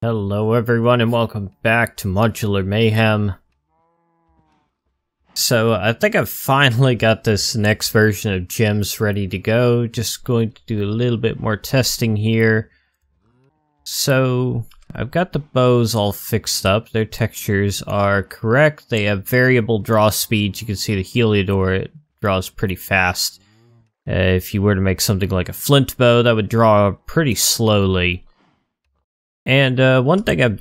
Hello everyone and welcome back to Modular Mayhem. So I think I've finally got this next version of gems ready to go. Just going to do a little bit more testing here. So I've got the bows all fixed up. Their textures are correct. They have variable draw speeds. You can see the Heliodor, it draws pretty fast. Uh, if you were to make something like a flint bow, that would draw pretty slowly. And uh, one thing I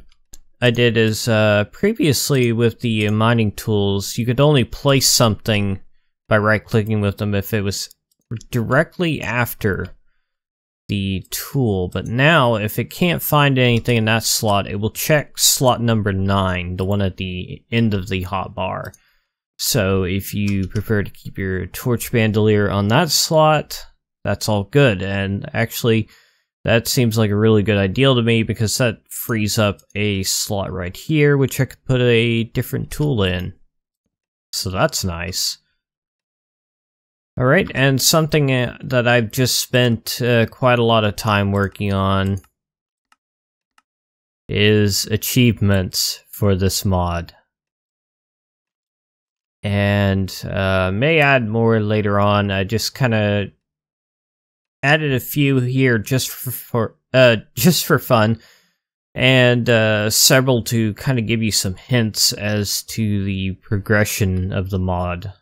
I did is uh, previously with the mining tools, you could only place something by right-clicking with them if it was directly after the tool. But now, if it can't find anything in that slot, it will check slot number 9, the one at the end of the hotbar. So if you prefer to keep your torch bandolier on that slot, that's all good. And actually, that seems like a really good idea to me because that frees up a slot right here, which I could put a different tool in. So that's nice. Alright, and something uh, that I've just spent uh, quite a lot of time working on is achievements for this mod. And uh, may add more later on. I just kind of added a few here just for, for uh just for fun and uh, several to kind of give you some hints as to the progression of the mod.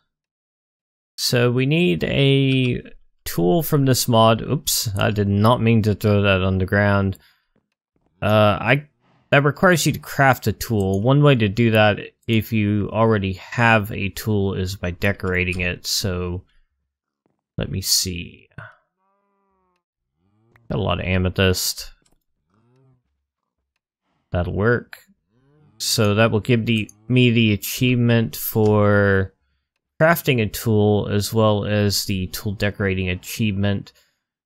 So we need a tool from this mod. Oops, I did not mean to throw that on the ground. Uh, I that requires you to craft a tool. One way to do that if you already have a tool is by decorating it. So let me see. Got a lot of amethyst. That'll work. So that will give the, me the achievement for crafting a tool as well as the tool decorating achievement,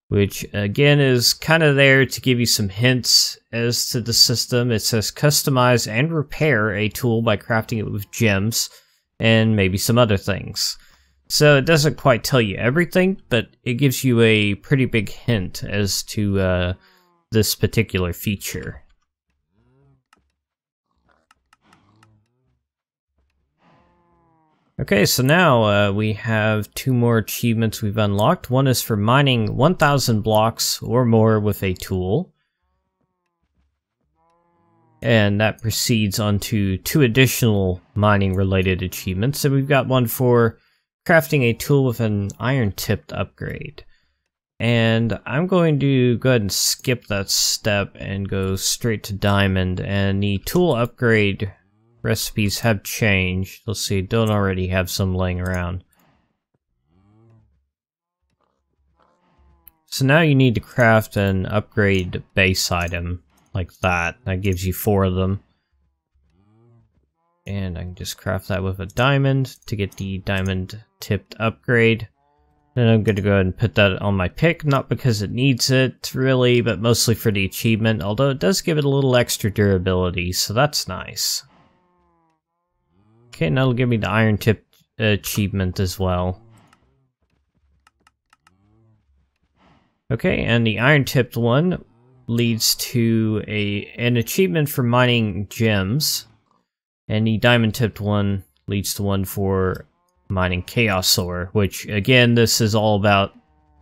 which again is kind of there to give you some hints as to the system. It says customize and repair a tool by crafting it with gems and maybe some other things. So it doesn't quite tell you everything, but it gives you a pretty big hint as to uh, this particular feature. Okay, so now uh, we have two more achievements we've unlocked. One is for mining 1,000 blocks or more with a tool. And that proceeds onto two additional mining related achievements. So we've got one for crafting a tool with an iron tipped upgrade. And I'm going to go ahead and skip that step and go straight to diamond. And the tool upgrade recipes have changed. Let's see, don't already have some laying around. So now you need to craft an upgrade base item like that. That gives you four of them. And I can just craft that with a diamond to get the diamond tipped upgrade. Then I'm going to go ahead and put that on my pick, not because it needs it, really, but mostly for the achievement, although it does give it a little extra durability, so that's nice. Okay, now it'll give me the iron tip achievement as well. Okay, and the iron tipped one leads to a an achievement for mining gems. And the diamond tipped one leads to one for mining chaos ore, which again, this is all about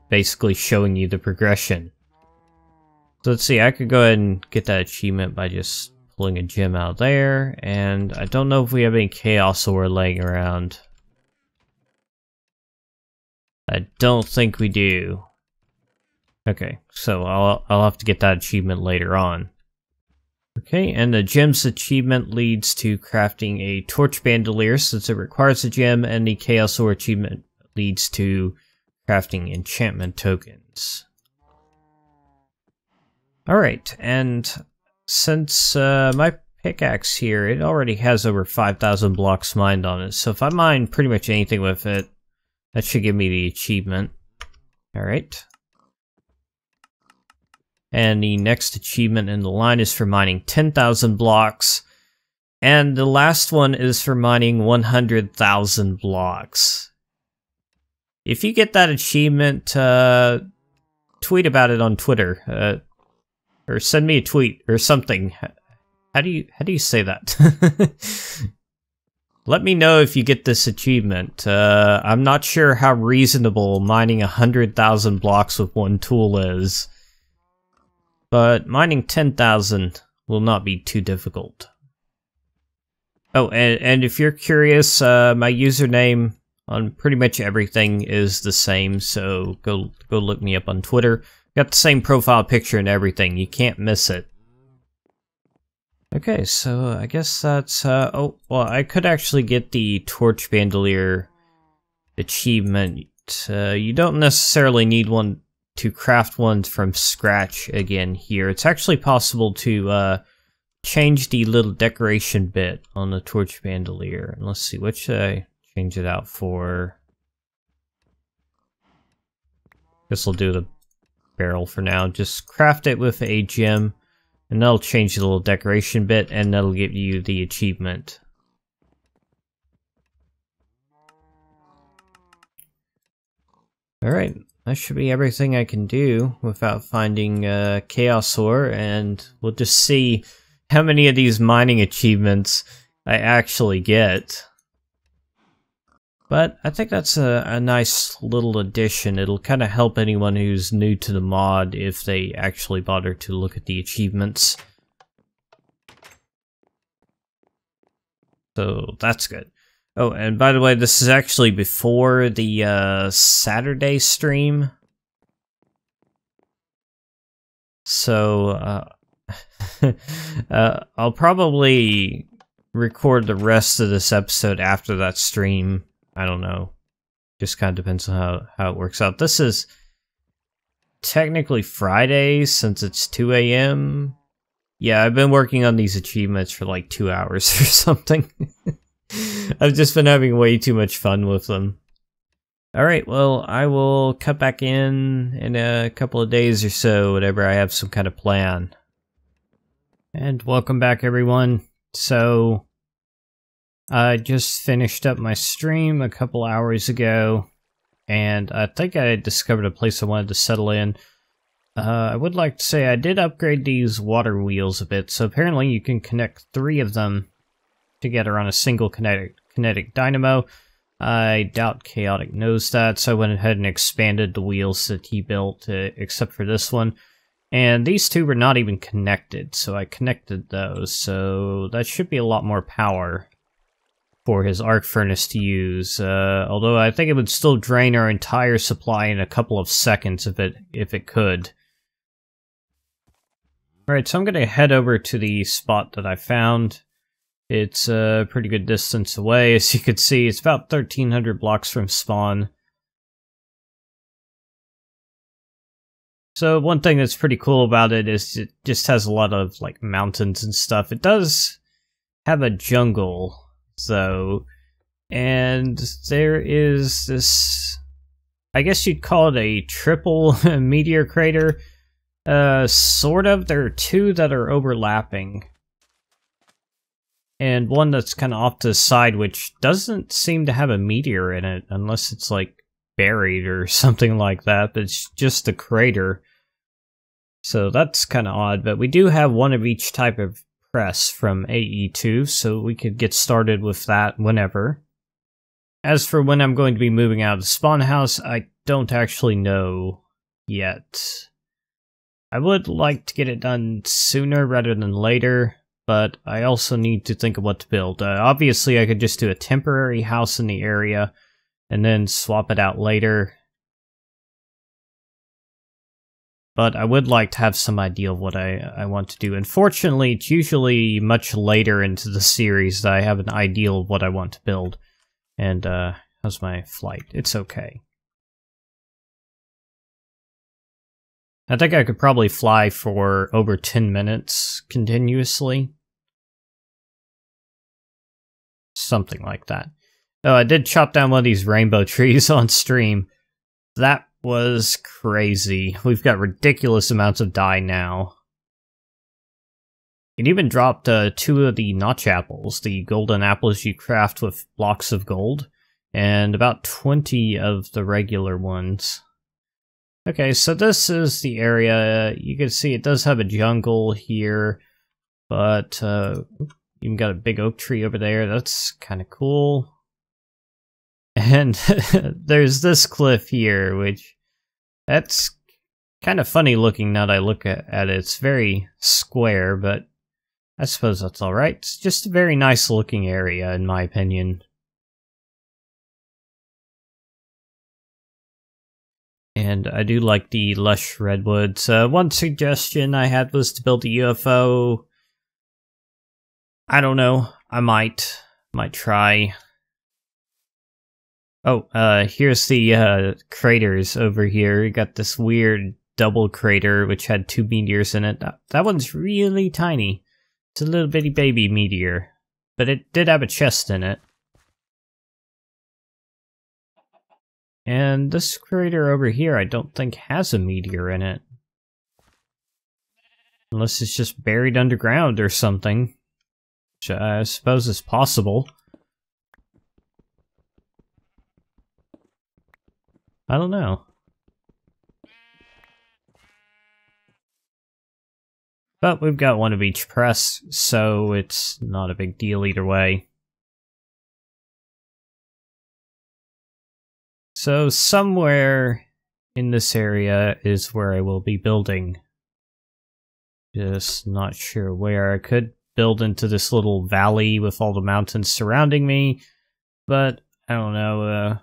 basically showing you the progression. So let's see, I could go ahead and get that achievement by just pulling a gem out there, and I don't know if we have any chaos ore laying around. I don't think we do. Okay, so I'll, I'll have to get that achievement later on. Okay, and the gem's achievement leads to crafting a torch bandolier since it requires a gem, and the chaos ore achievement leads to crafting enchantment tokens. Alright, and since uh, my pickaxe here, it already has over 5,000 blocks mined on it, so if I mine pretty much anything with it, that should give me the achievement. Alright. And the next achievement in the line is for mining 10,000 blocks. And the last one is for mining 100,000 blocks. If you get that achievement, uh, tweet about it on Twitter. Uh, or send me a tweet or something. how do you how do you say that? Let me know if you get this achievement. Uh, I'm not sure how reasonable mining 100,000 blocks with one tool is. But mining 10,000 will not be too difficult. Oh, and, and if you're curious, uh, my username on pretty much everything is the same, so go go look me up on Twitter. Got the same profile picture and everything, you can't miss it. Okay, so I guess that's, uh, oh, well, I could actually get the Torch Bandolier achievement. Uh, you don't necessarily need one to craft one from scratch again here. It's actually possible to, uh, change the little decoration bit on the Torch Bandolier. And let's see, what should I change it out for? Guess I'll do the barrel for now. Just craft it with a gem and that'll change the little decoration bit, and that'll give you the achievement. Alright, that should be everything I can do without finding uh, Chaos and we'll just see how many of these mining achievements I actually get. But I think that's a, a nice little addition. It'll kind of help anyone who's new to the mod if they actually bother to look at the achievements. So that's good. Oh, and by the way, this is actually before the uh, Saturday stream. So, uh, uh, I'll probably record the rest of this episode after that stream I don't know. Just kind of depends on how, how it works out. This is technically Friday since it's 2 a.m. Yeah, I've been working on these achievements for like two hours or something. I've just been having way too much fun with them. Alright, well, I will cut back in in a couple of days or so, whenever I have some kind of plan. And welcome back, everyone. So, I just finished up my stream a couple hours ago, and I think I discovered a place I wanted to settle in. Uh, I would like to say I did upgrade these water wheels a bit, so apparently you can connect three of them together on a single kinetic, kinetic dynamo. I doubt Chaotic knows that, so I went ahead and expanded the wheels that he built, uh, except for this one. And these two were not even connected, so I connected those, so that should be a lot more power for his arc furnace to use. Uh, although I think it would still drain our entire supply in a couple of seconds if it if it could. Alright, so I'm going to head over to the spot that I found. It's a pretty good distance away. As you can see, it's about 1,300 blocks from spawn. So one thing that's pretty cool about it is it just has a lot of like mountains and stuff. It does have a jungle though, and there is this, I guess you'd call it a triple meteor crater. Uh, sort of. There are two that are overlapping. And one that's kind of off to the side, which doesn't seem to have a meteor in it, unless it's like buried or something like that, but it's just a crater. So that's kind of odd, but we do have one of each type of press from AE2, so we could get started with that whenever. As for when I'm going to be moving out of the spawn house, I don't actually know yet. I would like to get it done sooner rather than later, but I also need to think of what to build. Uh, obviously, I could just do a temporary house in the area and then swap it out later but I would like to have some idea of what I, I want to do. Unfortunately, it's usually much later into the series that I have an idea of what I want to build. And, uh, how's my flight? It's okay. I think I could probably fly for over 10 minutes continuously. Something like that. Oh, I did chop down one of these rainbow trees on stream. That was crazy. We've got ridiculous amounts of dye now. It even dropped uh, two of the notch apples, the golden apples you craft with blocks of gold, and about 20 of the regular ones. Okay, so this is the area. You can see it does have a jungle here. But uh, even got a big oak tree over there. That's kind of cool. And there's this cliff here, which that's kind of funny looking now that I look at, at it. It's very square, but I suppose that's alright. It's just a very nice looking area, in my opinion. And I do like the lush redwoods. Uh, one suggestion I had was to build a UFO. I don't know. I might. Might try. Oh, uh, here's the, uh, craters over here. We got this weird double crater, which had two meteors in it. That one's really tiny. It's a little bitty baby meteor. But it did have a chest in it. And this crater over here, I don't think has a meteor in it. Unless it's just buried underground or something. Which I suppose is possible. I don't know. But we've got one of each press, so it's not a big deal either way. So somewhere in this area is where I will be building. Just not sure where. I could build into this little valley with all the mountains surrounding me, but I don't know, uh,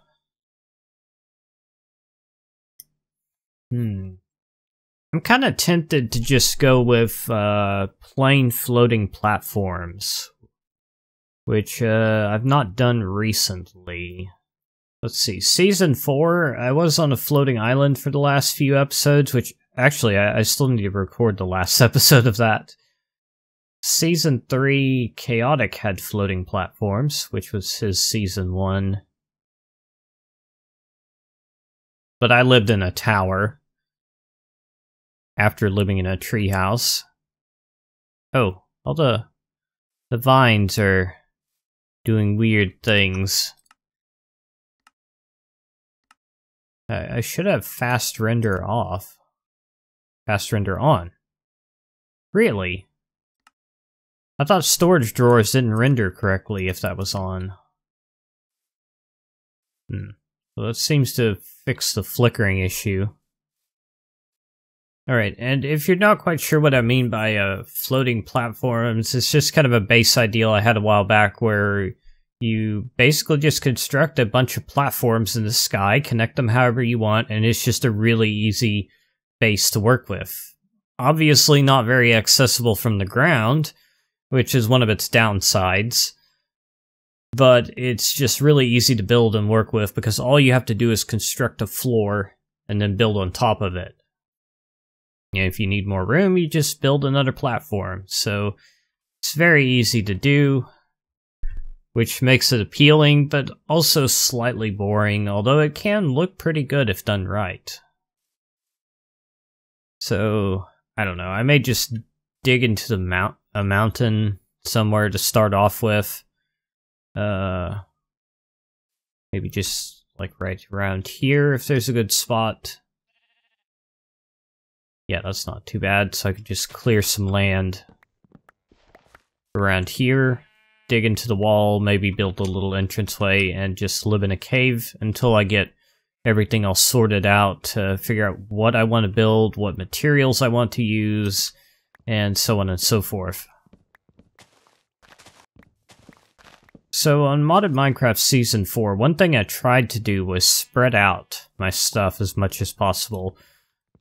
Hmm. I'm kind of tempted to just go with uh, plain floating platforms, which uh, I've not done recently. Let's see, season four, I was on a floating island for the last few episodes, which actually I, I still need to record the last episode of that. Season three, Chaotic had floating platforms, which was his season one. But I lived in a tower after living in a treehouse. Oh, all the the vines are doing weird things. I, I should have fast render off. Fast render on. Really? I thought storage drawers didn't render correctly if that was on. Hmm. Well, that seems to fix the flickering issue. All right, and if you're not quite sure what I mean by uh, floating platforms, it's just kind of a base ideal I had a while back where you basically just construct a bunch of platforms in the sky, connect them however you want, and it's just a really easy base to work with. Obviously, not very accessible from the ground, which is one of its downsides, but it's just really easy to build and work with because all you have to do is construct a floor and then build on top of it if you need more room, you just build another platform. So it's very easy to do, which makes it appealing, but also slightly boring, although it can look pretty good if done right. So, I don't know, I may just dig into the mount a mountain somewhere to start off with. Uh, maybe just like right around here if there's a good spot. Yeah, that's not too bad. So I could just clear some land around here, dig into the wall, maybe build a little entranceway, and just live in a cave until I get everything all sorted out to figure out what I want to build, what materials I want to use, and so on and so forth. So on Modded Minecraft Season 4, one thing I tried to do was spread out my stuff as much as possible.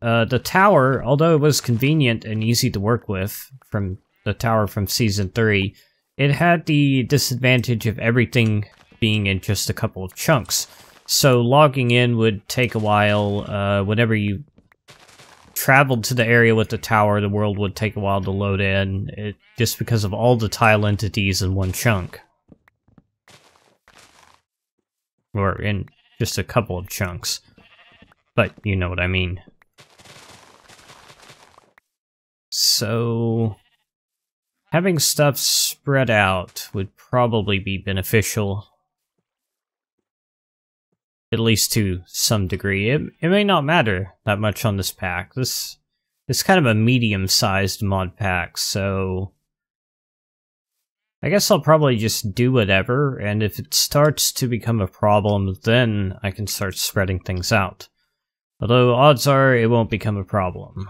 Uh, the tower, although it was convenient and easy to work with from the tower from season 3, it had the disadvantage of everything being in just a couple of chunks. So logging in would take a while. Uh, whenever you traveled to the area with the tower, the world would take a while to load in, it, just because of all the tile entities in one chunk. Or in just a couple of chunks. But you know what I mean. So having stuff spread out would probably be beneficial. At least to some degree. It, it may not matter that much on this pack. This is kind of a medium-sized mod pack, so I guess I'll probably just do whatever, and if it starts to become a problem, then I can start spreading things out. Although odds are it won't become a problem.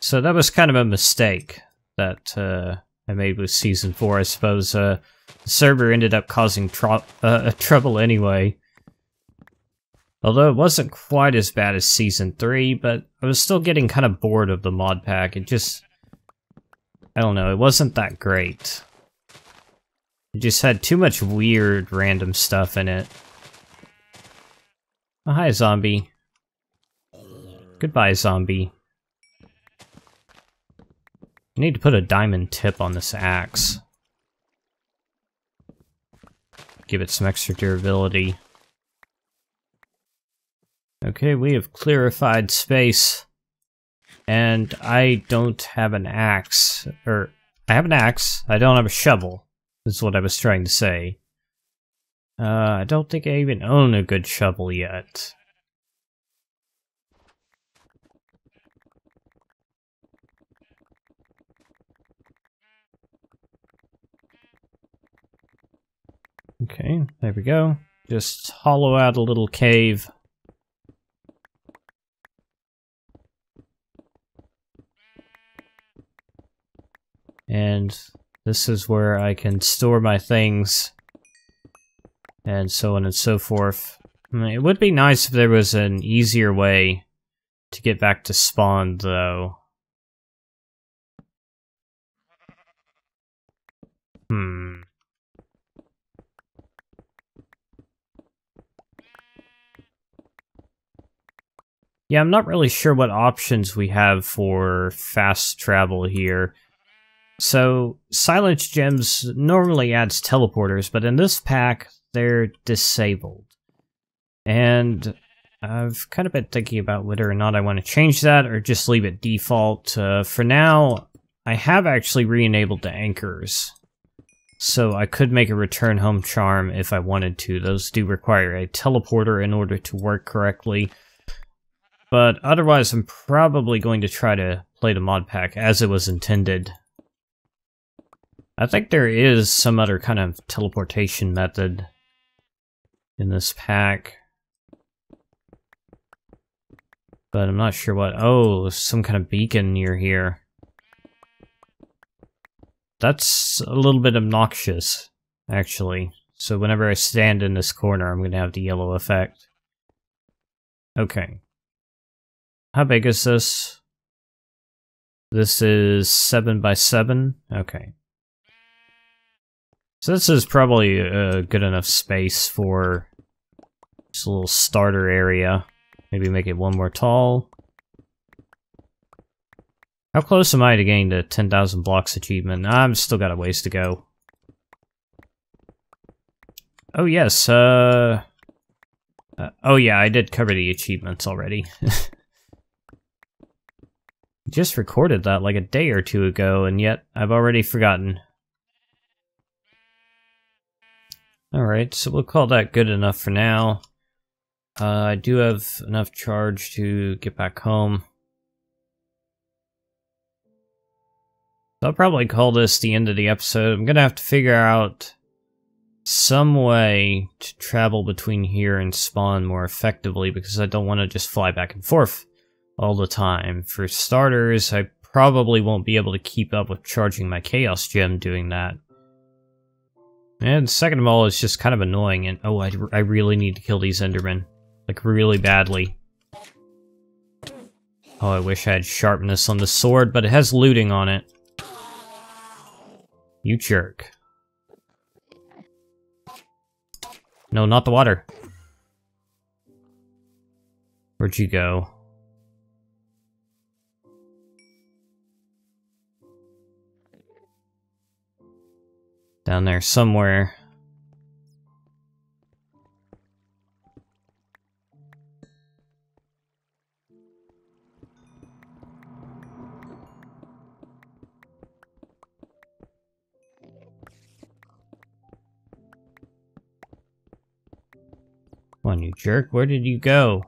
So that was kind of a mistake that uh, I made with Season 4, I suppose. Uh, server ended up causing tr uh, trouble anyway. Although it wasn't quite as bad as Season 3, but I was still getting kind of bored of the mod pack. It just... I don't know, it wasn't that great. It just had too much weird random stuff in it. Oh, hi, zombie. Goodbye, zombie. I need to put a diamond tip on this axe. Give it some extra durability. Okay, we have clarified space. And I don't have an axe. Or, I have an axe. I don't have a shovel. Is what I was trying to say. Uh, I don't think I even own a good shovel yet. Okay, there we go. Just hollow out a little cave. And this is where I can store my things. And so on and so forth. it would be nice if there was an easier way to get back to spawn, though. Yeah, I'm not really sure what options we have for fast travel here. So, Silent's Gems normally adds teleporters, but in this pack, they're disabled. And I've kind of been thinking about whether or not I want to change that or just leave it default. Uh, for now, I have actually re-enabled the anchors. So I could make a return home charm if I wanted to. Those do require a teleporter in order to work correctly. But otherwise, I'm probably going to try to play the mod pack as it was intended. I think there is some other kind of teleportation method in this pack. But I'm not sure what... Oh, some kind of beacon near here. That's a little bit obnoxious, actually. So whenever I stand in this corner, I'm going to have the yellow effect. Okay. How big is this? This is 7 by 7 Okay. So this is probably a good enough space for just a little starter area. Maybe make it one more tall. How close am I to getting the 10,000 blocks achievement? I've still got a ways to go. Oh yes, uh... uh oh yeah, I did cover the achievements already. Just recorded that like a day or two ago, and yet I've already forgotten. Alright, so we'll call that good enough for now. Uh, I do have enough charge to get back home. I'll probably call this the end of the episode. I'm gonna have to figure out some way to travel between here and spawn more effectively because I don't want to just fly back and forth all the time. For starters, I probably won't be able to keep up with charging my Chaos Gem doing that. And second of all, it's just kind of annoying, and oh, I, I really need to kill these Endermen. Like, really badly. Oh, I wish I had sharpness on the sword, but it has looting on it. You jerk. No, not the water. Where'd you go? Down there somewhere. Come on, you jerk. Where did you go?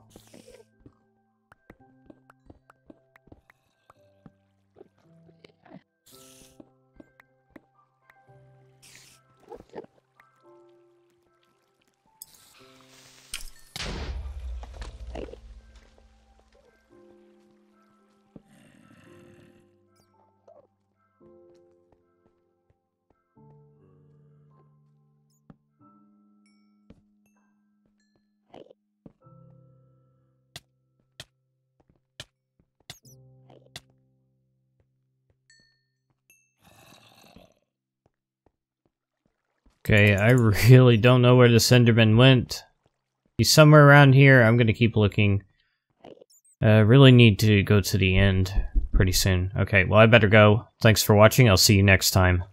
Okay, I really don't know where the Enderman went. He's somewhere around here. I'm gonna keep looking. I uh, really need to go to the end pretty soon. Okay, well I better go. Thanks for watching. I'll see you next time.